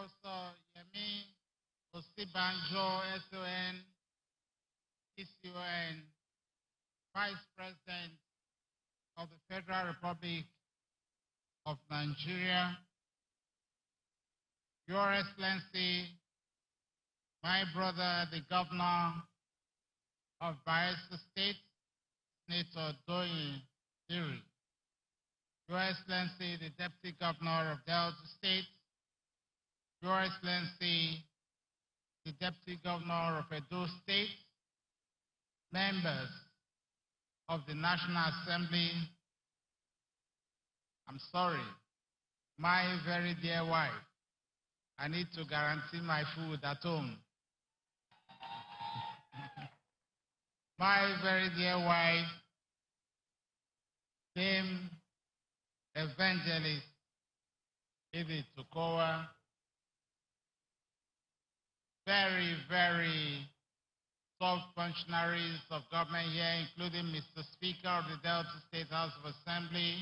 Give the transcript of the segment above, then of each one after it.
Professor Yemi Osinbajo, SAN, GCON, Vice President of the Federal Republic of Nigeria, Your Excellency, my brother, the Governor of Bayelsa State, Senator Douye Diri, Your Excellency, the Deputy Governor of Delta State, Your Excellency, the Deputy Governor of Edo State, members of the National Assembly, I'm sorry, my very dear wife, I need to guarantee my food at home. my very dear wife, Dame Evangelist Edith Okowa, very, very top functionaries of government here, including Mr. Speaker of the Delta State House of Assembly,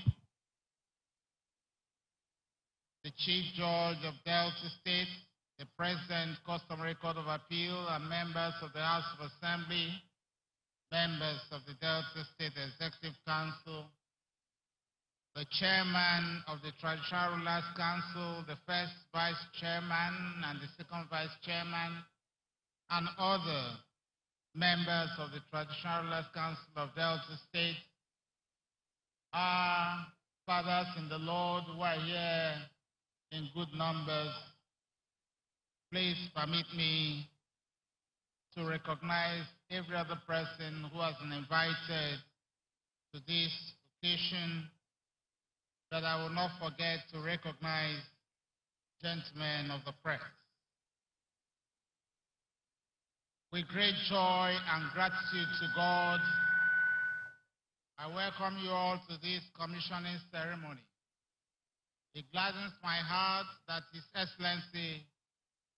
the Chief Judge of Delta State, the President, Customary Court of Appeal, and members of the House of Assembly, members of the Delta State Executive Council, the Chairman of the Traditional Rulers Council, the first Vice Chairman and the second Vice Chairman, and other members of the Traditional Rulers Council of Delta State, our fathers in the Lord who are here in good numbers, please permit me to recognize every other person who has been invited to this occasion, that I will not forget to recognize gentlemen of the press. With great joy and gratitude to God, I welcome you all to this commissioning ceremony. It gladdens my heart that His Excellency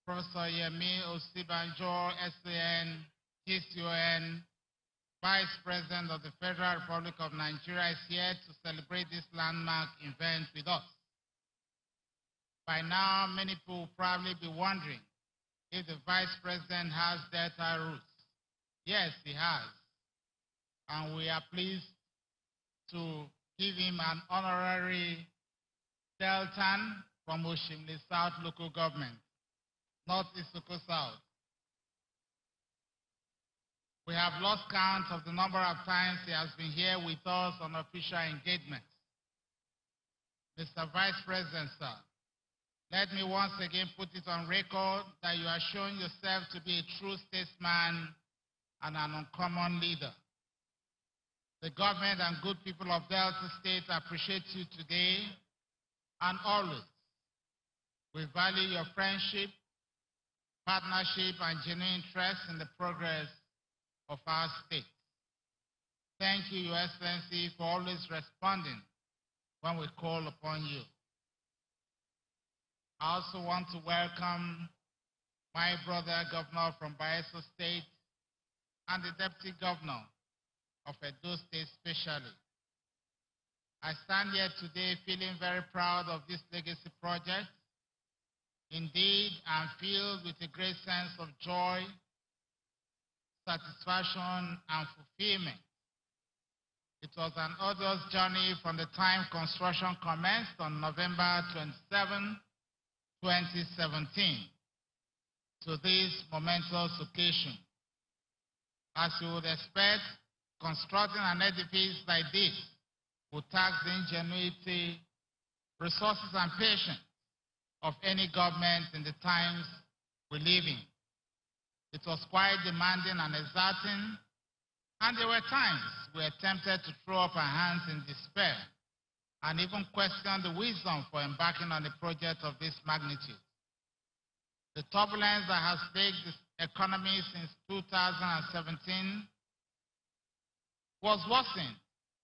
Professor Yemi Osinbajo, SAN, GCON, Vice President of the Federal Republic of Nigeria, is here to celebrate this landmark event with us. By now, many people will probably be wondering if the Vice President has Delta roots. Yes, he has. And we are pleased to give him an honorary Deltan from Oshimili South local government, North Isoko South. We have lost count of the number of times he has been here with us on official engagements. Mr. Vice President, sir, let me once again put it on record that you are showing yourself to be a true statesman and an uncommon leader. The government and good people of Delta State appreciate you today and always. We value your friendship, partnership, and genuine interest in the progress of our state. Thank you, Your Excellency, for always responding when we call upon you. I also want to welcome my brother governor from Bayelsa State and the deputy governor of Edo State specially. I stand here today feeling very proud of this legacy project. Indeed, I'm filled with a great sense of joy, satisfaction, and fulfillment. It was an arduous journey from the time construction commenced on November 27, 2017, to this momentous occasion. As you would expect, constructing an edifice like this would tax the ingenuity, resources, and patience of any government in the times we live in. It was quite demanding and exerting, and there were times we attempted to throw up our hands in despair and even question the wisdom for embarking on a project of this magnitude. The turbulence that has plagued the economy since 2017 was worsened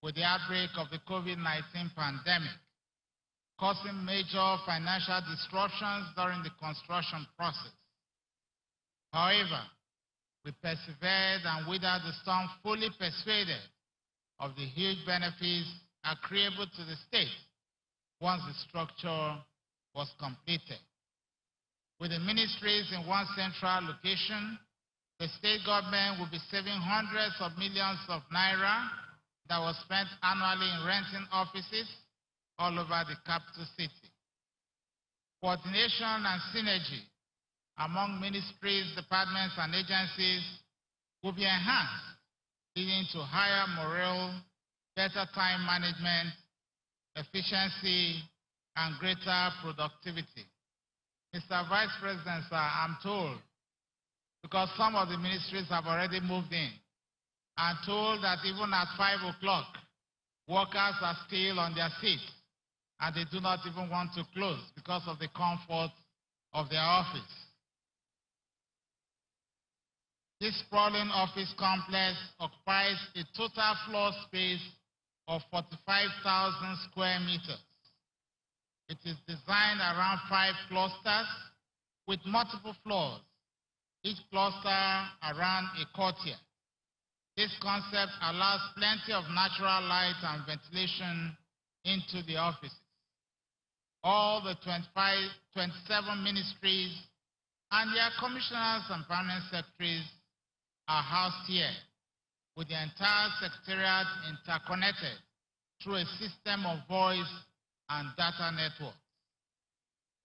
with the outbreak of the COVID-19 pandemic, causing major financial disruptions during the construction process. However, we persevered and withered the storm fully persuaded of the huge benefits agreeable to the state once the structure was completed. With the ministries in one central location, the state government will be saving hundreds of millions of naira that was spent annually in renting offices all over the capital city. Coordination and synergy among ministries, departments, and agencies will be enhanced, leading to higher morale, better time management, efficiency, and greater productivity. Mr. Vice President, sir, I'm told, because some of the ministries have already moved in, I'm told that even at 5 o'clock, workers are still on their seats and they do not even want to close because of the comfort of their office. This sprawling office complex occupies a total floor space of 45,000 square meters. It is designed around five clusters with multiple floors, each cluster around a courtyard. This concept allows plenty of natural light and ventilation into the offices. All the 25, 27 ministries and their commissioners and permanent secretaries are housed here, with the entire secretariat interconnected through a system of voice and data networks.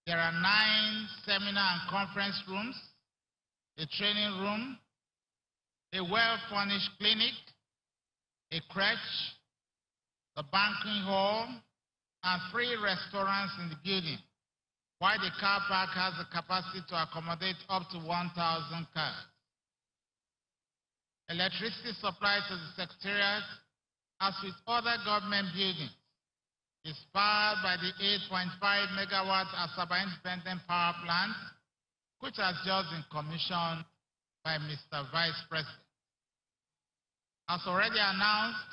There are nine seminar and conference rooms, a training room, a well-furnished clinic, a crèche, a banking hall, and three restaurants in the building, while the car park has the capacity to accommodate up to 1,000 cars. Electricity supply to the Secretariat, as with other government buildings, is powered by the 8.5 megawatt Asaba Independent Power Plant, which has just been commissioned by Mr. Vice President. As already announced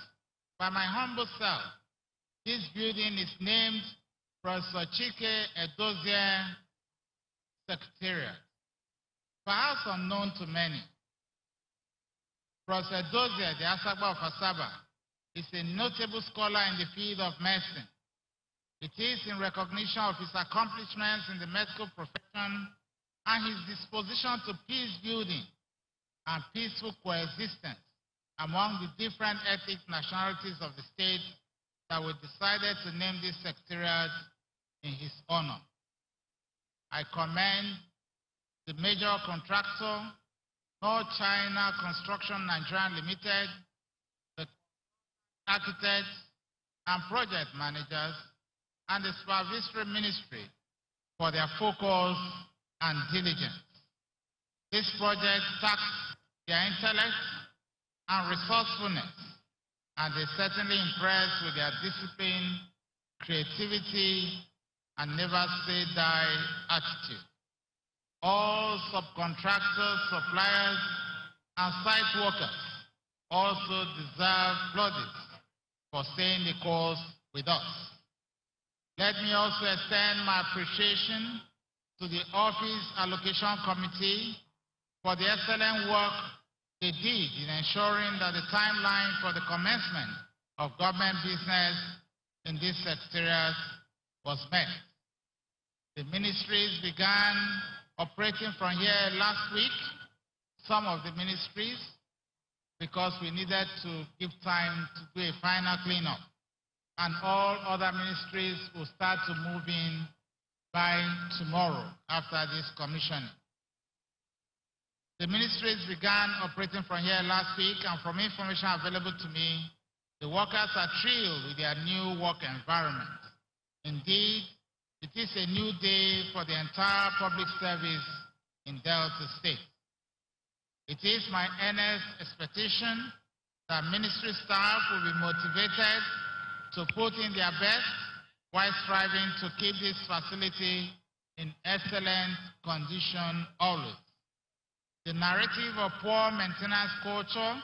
by my humble self, this building is named Professor Chike Edozien Secretariat. Perhaps unknown to many, Professor Edozien, the Asagba of Asaba, is a notable scholar in the field of medicine. It is in recognition of his accomplishments in the medical profession and his disposition to peace building and peaceful coexistence among the different ethnic nationalities of the state that we decided to name this secretariat in his honor. I commend the major contractor, North China Construction Nigeria Limited, the architects and project managers, and the supervisory ministry for their focus and diligence. This project taxed their intellect and resourcefulness, and they certainly impressed with their discipline, creativity, and never say die attitude. All subcontractors, suppliers, and site workers also deserve plaudits for staying the course with us. Let me also extend my appreciation to the Office Allocation Committee for the excellent work they did in ensuring that the timeline for the commencement of government business in this secretariat was met. The ministries began operating from here last week, some of the ministries, because we needed to give time to do a final cleanup. And all other ministries will start to move in by tomorrow after this commissioning. The ministries began operating from here last week, and from information available to me, the workers are thrilled with their new work environment. Indeed, it is a new day for the entire public service in Delta State. It is my earnest expectation that ministry staff will be motivated to put in their best while striving to keep this facility in excellent condition always. The narrative of poor maintenance culture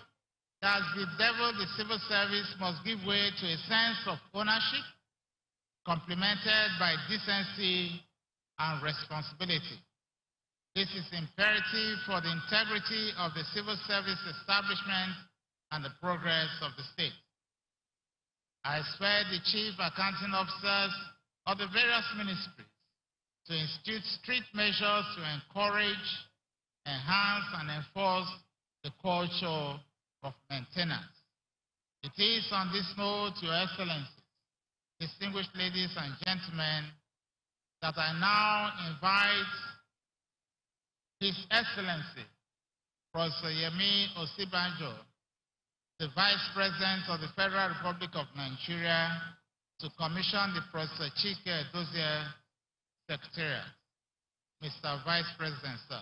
that has bedeviled the civil service must give way to a sense of ownership, complemented by decency and responsibility. This is imperative for the integrity of the civil service establishment and the progress of the state. I swear the chief accounting officers of the various ministries to institute strict measures to encourage, enhance, and enforce the culture of maintenance. It is on this note, Your Excellency, distinguished ladies and gentlemen, that I now invite His Excellency, Professor Yemi Osinbajo, the Vice President of the Federal Republic of Nigeria, to commission the Professor Chike Edozien Secretariat. Mr. Vice President, sir.